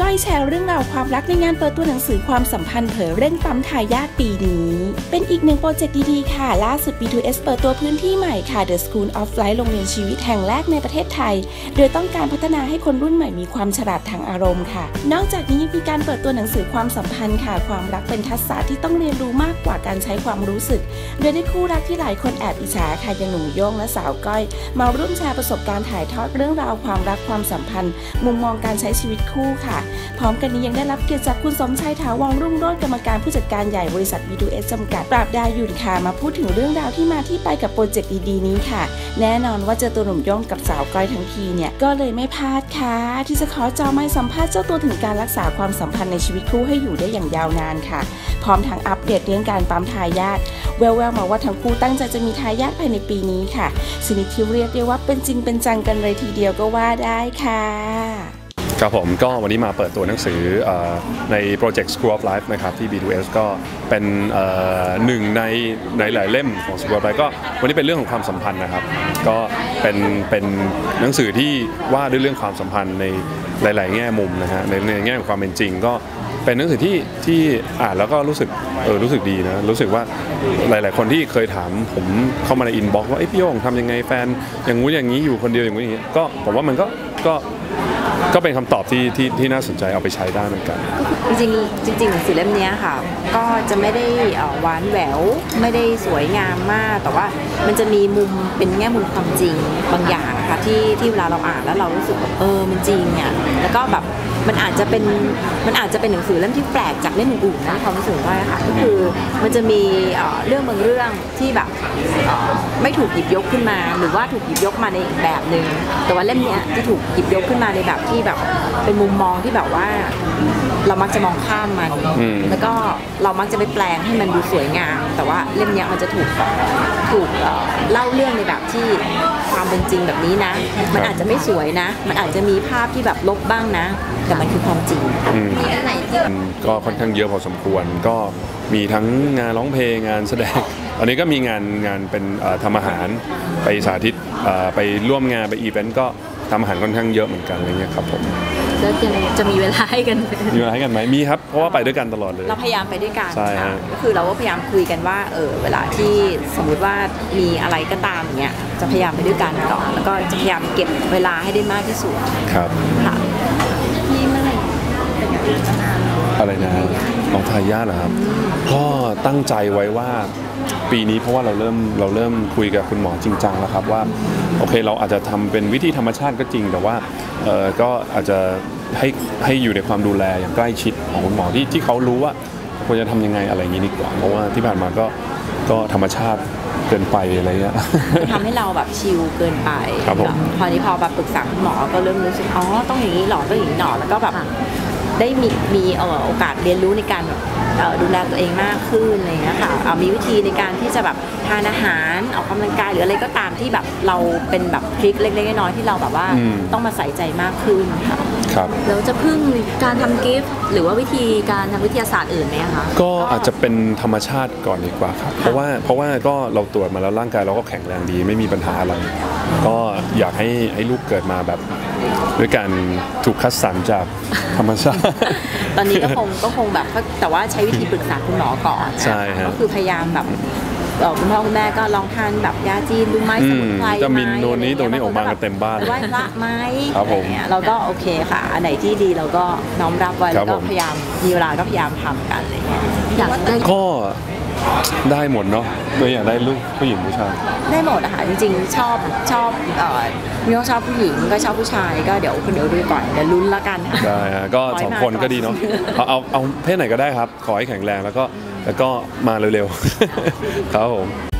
กล้อยแชร์เรื่องราวความรักในงานเปิดตัวหนังสือความสัมพันธ์เผยเร่งปั๊มทายาทปีนี้ เป็นอีกหนึ่งโปรเจกต์ดีๆค่ะ ล่าสุด B2S เปิดตัวพื้นที่ใหม่ค่ะ The School of Life โรงเรียนชีวิตแห่งแรกในประเทศไทย โดยต้องการพัฒนาให้คนรุ่นใหม่มีความฉลาดทางอารมณ์ค่ะ นอกจากนี้ยังมีการเปิดตัวหนังสือความสัมพันธ์ค่ะ ความรักเป็นทักษะที่ต้องเรียนรู้มากกว่าการใช้ความรู้สึก โดยได้คู่รักที่หลายคนแอบอิจฉาค่ะอย่างหนุ่มโย่งและสาวก้อย มาร่วมแชร์ประสบการณ์ถ่ายทอดเรื่องราวความรักความสัมพันธ์ มุมมองการใช้ชีวิตคู่ค่ะพร้อมกันนี้ยังได้รับเกียรติจากคุณสมชัยถาวรรุ่งโรจน์กรรมการผู้จัดการใหญ่บริษัท B2S จำกัดปราบดายุนค่ะ มาพูดถึงเรื่องราวที่มาที่ไปกับโปรเจกต์ดีๆนี้ค่ะ แน่นอนว่าเจอตัวหนุ่มย่งกับสาวก้อยทั้งทีเนี่ยก็เลยไม่พลาดค่ะ ที่จะขอจอไม้สัมภาษณ์เจ้าตัวถึงการรักษาความสัมพันธ์ในชีวิตคู่ให้อยู่ได้อย่างยาวนานค่ะ พร้อมทั้งอัปเดตเรื่องการปั๊มทายาทแววๆมาว่าทั้งคู่ตั้งใจจะมีทายาทภายในปีนี้ค่ะสิ่งที่เรียกได้ว่าเป็นจริงเป็นจังกันเลยทีเดียวก็ว่าได้ค่ะ ครับผมก็วันนี้มาเปิดตัวหนังสือในโปรเจกต์ School of Life นะครับที่ B2S ก็เป็นหนึ่งในในหลายเล่มของ School of Life ก็วันนี้เป็นเรื่องของความสัมพันธ์นะครับ ก็เป็นเป็นหนังสือที่ว่าด้วยเรื่องความสัมพันธ์ในหลาย ๆ แง่มุมนะฮะในในแง่ของความเป็นจริงก็เป็นหนังสือที่ที่อ่านแล้วก็รู้สึกเออรู้สึกดีนะรู้สึกว่าหลาย ๆ คนที่เคยถามผมเข้ามาในอินบ็อกซ์ว่าเอ้พี่โยงทำยังไงแฟน อย่างงู้นอย่างนี้อยู่คนเดียวอย่างงู้นอย่างนี้ก็ผมว่ามันก็ก็ ก็เป็นคำตอบที่ที่ที่น่าสนใจเอาไปใช้ได้เหมือนกัน จริงจริงๆหนังสือเล่มนี้ค่ะ ก็จะไม่ได้หวานแหววไม่ได้สวยงามมาก แต่ว่ามันจะมีมุมเป็นแง่มุมความจริงบางอย่างอะค่ะที่ที่เวลาเราอ่านแล้วเรารู้สึกแบบเออมันจริงอะแล้วก็แบบมันอาจจะเป็นมันอาจจะเป็นหนังสือเล่มที่แปลกจากเล่มอื่นๆนะความรู้สึกว่าค่ะก็คือมันจะมีเรื่องบางเรื่องที่แบบไม่ถูกหยิบยกขึ้นมา หรือว่าถูกหยิบยกมาในอีกแบบหนึ่งแต่ว่าเล่มนี้จะถูกหยิบยกขึ้นมาในแบบที่แบบเป็นมุมมองที่แบบว่า เรามักจะมองข้ามมัน อืม แล้วก็เรามักจะไปแปลงให้มันดูสวยงาม แต่ว่าเล่มเนี้ยมันจะถูกถูกเอ่อเล่าเรื่องในแบบที่ ความเป็นจริงแบบนี้นะ มันอาจจะไม่สวยนะ มันอาจจะมีภาพที่แบบลบบ้างนะ แต่มันคือความจริงอืมมีอันไหนที่อืมก็ค่อนข้างเยอะพอสมควรก็มีทั้งงานร้องเพลงงานแสดง ตอนนี้ก็มีงานงานเป็นเอ่อทำอาหารไปสาธิตเอ่อไปร่วมงานไปอีเวนต์ก็ทำอาหารค่อนข้างเยอะเหมือนกันอะไรเงี้ยครับผม แล้วยังจะมีเวลาให้กัน มีเวลาให้กันไหมมีครับ เพราะว่าไปด้วยกันตลอดเลย เราพยายามไปด้วยกันใช่ฮะค่ะก็คือเราก็พยายามคุยกันว่าเออเวลาที่สมมุติว่ามีอะไรก็ตามอย่างเงี้ยจะพยายามไปด้วยกันก่อนแล้วก็จะพยายามเก็บเวลาให้ได้มากที่สุดครับค่ะพี่เมื่อไหร่ อะไรนะน้องทายาทเหรอครับก็ตั้งใจไว้ว่าปีนี้เพราะว่าเราเริ่มเราเริ่มคุยกับคุณหมอจริงจังแล้วครับว่าโอเคเราอาจจะทำเป็นวิธีธรรมชาติก็จริง แต่ว่าเออก็อาจจะให้ให้อยู่ในความดูแลอย่างใกล้ชิดของคุณหมอที่ที่เขารู้ว่าควรจะทำยังไงอะไรอย่างนี้ดีกว่า เพราะว่าที่ผ่านมาก็ก็ธรรมชาติเกินไปอะไรเงี้ยทำให้เราแบบชิลเกินไปครับผมพอนี้พอแบบปรึกษาคุณหมอก็เริ่มรู้สึกอ๋อต้องอย่างนี้หรอต้องอย่างนี้หนอแล้วก็แบบ ได้มีมีเอ่อโอกาสเรียนรู้ในการแบบเอ่อดูแลตัวเองมากขึ้นอะไรอย่างเงี้ยค่ะเอ่อมีวิธีในการที่จะแบบทานอาหารออกกำลังกายหรืออะไรก็ตามที่แบบเราเป็นแบบทริคเล็กๆน้อยๆที่เราแบบว่าอืมต้องมาใส่ใจมากขึ้นค่ะครับแล้วจะพึ่งการทำกิฟต์หรือว่าวิธีการทางวิทยาศาสตร์อื่นไหมคะก็อาจจะเป็นธรรมชาติก่อนดีกว่าครับเพราะว่าเพราะว่าก็เราตรวจมาแล้วร่างกายเราก็แข็งแรงดีไม่มีปัญหาอะไรก็อยากให้ให้ลูกเกิดมาแบบ ด้วยการถูกคัดสรรจากธรรมชาติ ตอนนี้ก็คงก็คงแบบแต่ว่าใช้วิธีปรึกษาคุณหมอก่อนใช่ฮะก็คือพยายามแบบเอ่อคุณพ่อคุณแม่ก็ลองทานแบบยาจีนดูไหมอืสมมุนไพรจะมีไหโน่นนี้ะไรโน่นนี้งี้ยออกมากันเต็มบ้านไหว้พระไหมครับผมอะไเงี้ยเราก็โอเคค่ะ อันไหนที่ดีเราก็น้อมรับไว้ครัแล้บวก็ผมพยายามมีเวลาก็พยายามทำกันอะไรเงี้ยอยากได้ก็ได้หมดเนาะโดยอยากได้ลูกผู้หญิงผู้ชาย ได้หมดอะค่ะจริงๆ ชอบชอบเอ่อมีก็ชอบผู้หญิงก็ชอบผู้ชายก็เดี๋ยวคุณเดี๋ยวดูก่อนเดี๋ยวลุ้นละกันค่ะ ได้ฮะก็ขอให้สองมาคนก่อน ก็ดีเนาะเอาเอาเอาเพศไหนก็ได้ครับ ขอให้แข็งแรงแล้วก็แล้วก็มาเร็วๆ ครับผม